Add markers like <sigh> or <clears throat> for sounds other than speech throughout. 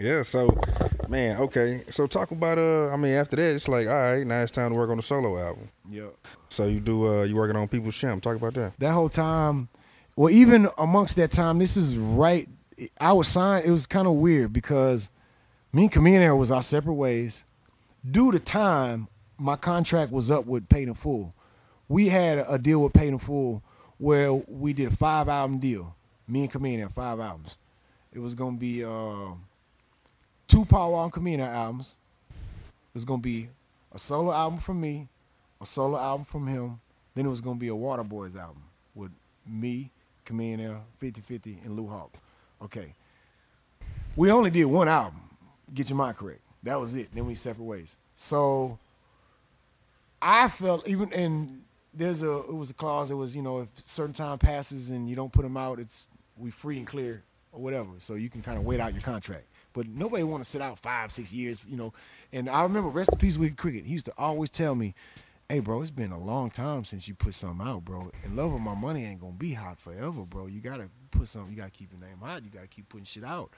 Yeah, so man, okay. So talk about uh I mean after that it's like, all right, now it's time to work on the solo album. Yeah. So you do uh you working on People's Champ. Talk about that. That whole time, well, even amongst that time, this is right. I was signed. It was kind of weird because me and Chamillionaire was our separate ways. Due to time, my contract was up with Paid in Full. We had a deal with Paid in Full where we did a five album deal. Me and Chamillionaire, five albums. It was gonna be uh, two Paul Wall and Chamillionaire albums. It was gonna be a solo album from me, a solo album from him. Then it was gonna be a Water Boys album with me, Chamillionaire, 50-50, and Lou Hawk. Okay. We only did one album. Get your mind correct. That was it. Then we separate ways. So I felt even and there's a it was a clause that was you know if certain time passes and you don't put them out it's we free and clear or whatever so you can kind of wait out your contract but nobody want to sit out five six years you know? And I remember rest in peace with cricket. He used to always tell me hey bro it's been a long time since you put something out bro. And love of my money ain't gonna be hot forever bro. You gotta put something you gotta keep your name hot. You gotta keep putting shit out.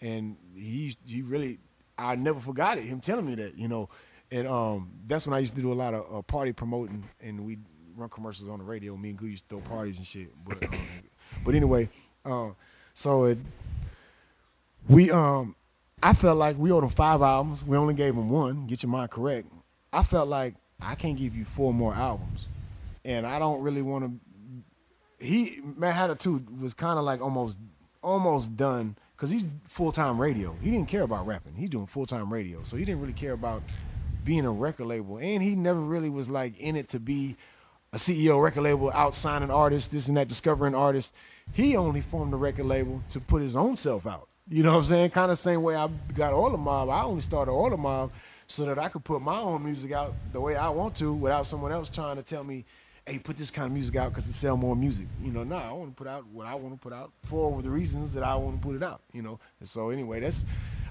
And he he really I never forgot it him telling me that you know? And um, that's when I used to do a lot of uh, party promoting, and we run commercials on the radio. Me and Goo used to throw parties and shit. But um, but anyway, uh, so it, we um, I felt like we owed them five albums. We only gave them one. Get your mind correct. I felt like I can't give you four more albums, and I don't really want to. He Madd Hatta too was kind of like almost almost done because he's full time radio. He didn't care about rapping. He's doing full time radio, so he didn't really care about being a record label, and he never really was like in it to be a CEO record label, out signing artists, this and that, discovering artists. He only formed a record label to put his own self out. You know what I'm saying? Kind of same way I got All the Mob. I only started All the Mob so that I could put my own music out the way I want to without someone else trying to tell me, hey, put this kind of music out because it sell more music. You know, nah, I want to put out what I want to put out for the reasons that I want to put it out. You know, and so anyway, that's.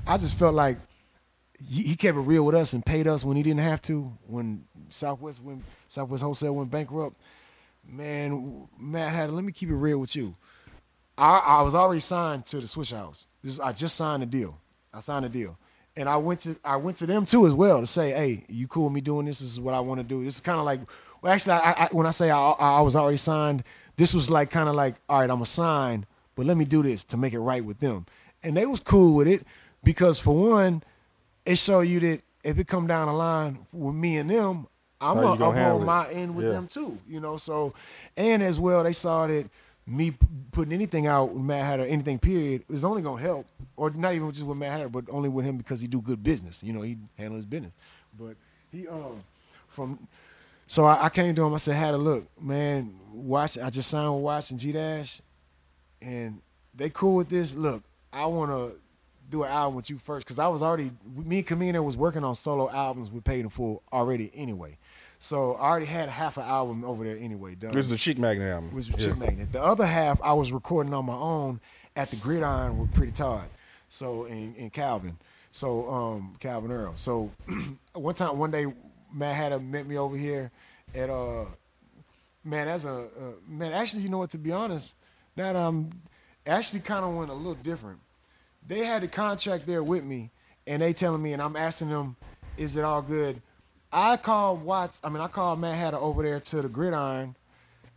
I just felt like he kept it real with us and paid us when he didn't have to. When Southwest when Southwest Wholesale went bankrupt, man, Madd Hatta let me keep it real with you. I, I was already signed to the Swishahouse. This I just signed a deal. I signed a deal, and I went to I went to them too as well to say, hey, you cool with me doing this? This is what I want to do. This is kind of like, well, actually, I, I, when I say I, I was already signed, this was like kind of like, all right, I'm a sign, but let me do this to make it right with them, and they was cool with it because for one it showed you that if it come down the line with me and them, I'm gonna it? my end with Yeah. them too. You know, so and as well they saw that me putting anything out with Madd Hatta, anything period, is only gonna help, or not even just with Madd Hatta, but only with him because he do good business. You know, he handle his business. But he um from so I, I came to him. I said, "Hatta, look, man, watch. I just signed with Watts and G Dash, and they cool with this. Look, I want to do an album with you first because I was already me and Kamina was working on solo albums with Paid in Full already anyway. So I already had half an album over there anyway done. This is a Chick Magnet album. which was Yeah. Chick Magnet. The other half I was recording on my own at the Gridiron with Pretty Todd, so in, in Calvin, so um Calvin Earl. So <clears throat> one time, one day, Madd Hatta met me over here at uh man, as a uh, man, actually, you know what? To be honest, now that I'm actually kind of went a little different. They had a contract there with me, and they telling me, and I'm asking them, is it all good? I called Watts. I mean, I called Madd Hatta over there to the Gridiron,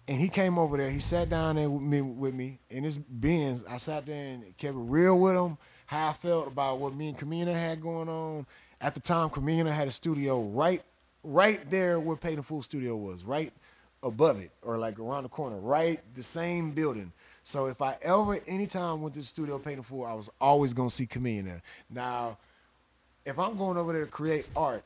and he came over there. He sat down there with me, with me in his Benz. I sat there and kept it real with him, how I felt about what me and Kamina had going on. At the time, Kamina had a studio right, right there where Paid in Full Studio was, right above it, or like around the corner, right the same building. So if I ever, anytime went to the studio Paid in Full, I was always gonna see Kamina. Now, if I'm going over there to create art,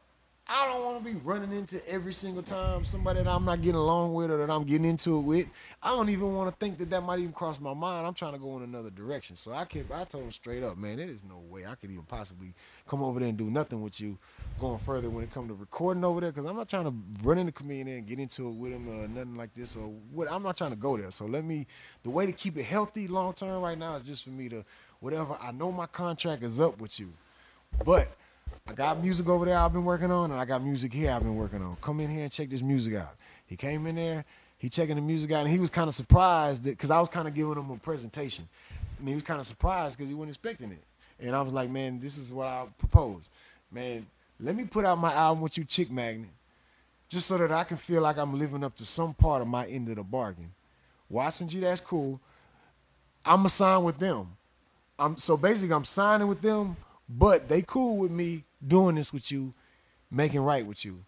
I don't want to be running into every single time somebody that I'm not getting along with or that I'm getting into it with. I don't even want to think that that might even cross my mind. I'm trying to go in another direction. So I kept, I told him straight up, man, there is no way I could even possibly come over there and do nothing with you going further when it comes to recording over there because I'm not trying to run into comedian and get into it with him or nothing like this or what. I'm not trying to go there. So let me, the way to keep it healthy long term right now is just for me to, whatever, I know my contract is up with you, but I got music over there I've been working on, and I got music here I've been working on. Come in here and check this music out. He came in there, he checking the music out, and he was kind of surprised that because I was kind of giving him a presentation, and he was kind of surprised because he wasn't expecting it. And I was like, man, this is what I propose. Man, let me put out my album with you, Chick Magnet, just so that I can feel like I'm living up to some part of my end of the bargain. Watson G, that's cool. I'ma sign with them. I'm so basically I'm signing with them, but they cool with me doing this with you, making right with you.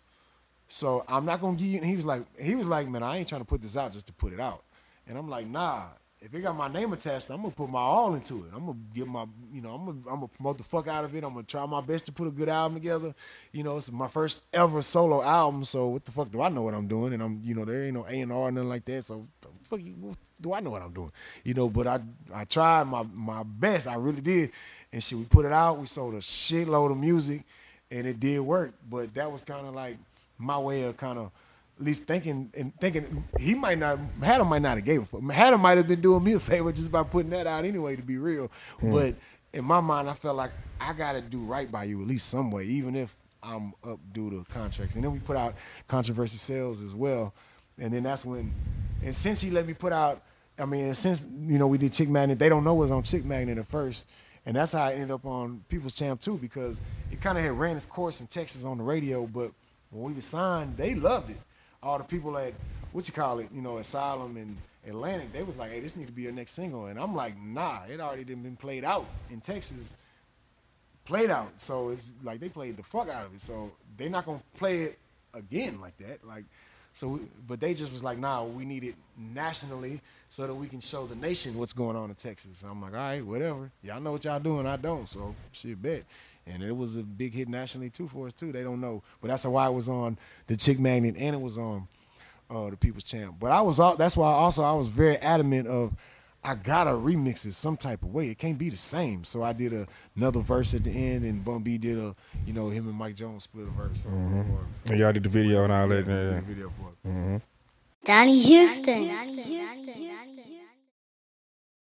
So I'm not gonna give you. And he was like, he was like, man, I ain't trying to put this out just to put it out. And I'm like, nah. If it got my name attached, I'm gonna put my all into it. I'm gonna give my, you know, I'm gonna, I'm gonna promote the fuck out of it. I'm gonna try my best to put a good album together. You know, it's my first ever solo album, so what the fuck do I know what I'm doing? And I'm, you know, there ain't no A and R nothing like that. So fuck you, what do I know what I'm doing? You know, but I I tried my my best. I really did. And shit, we put it out. We sold a shitload of music, and it did work. But that was kind of like my way of kind of at least thinking and thinking he might not Hatta might not have gave a fuck. Hatta might have been doing me a favor just by putting that out anyway to be real. Hmm. But in my mind, I felt like I gotta do right by you at least some way, even if I'm up due to contracts. And then we put out Controversy Sells as well. And then that's when and since he let me put out I mean, since you know we did Chick Magnet, they don't know was on Chick Magnet at first. And that's how I ended up on People's Champ too, because it kind of had ran its course in Texas on the radio, but when we were signed, they loved it. All the people at what you call it, you know, Asylum and Atlantic, they was like, "Hey, this need to be your next single," and I'm like, "Nah, it already done been played out in Texas, played out." So it's like they played the fuck out of it. So they're not gonna play it again like that. Like, so, we, but they just was like, "Nah, we need it nationally so that we can show the nation what's going on in Texas." I'm like, "All right, whatever. Y'all know what y'all doing. I don't. So shit, bet." And it was a big hit nationally too for us too. They don't know, but that's why it was on the Chick Magnet and it was on uh, the People's Champ. But I was all, that's why also I was very adamant of I gotta remix it some type of way. It can't be the same. So I did a, another verse at the end, and Bun B did a you know him and Mike Jones split a verse. Mm-hmm. And y'all did the video and all that. Yeah, Yeah, did a video for it. Donnie Houston. Donnie Houston.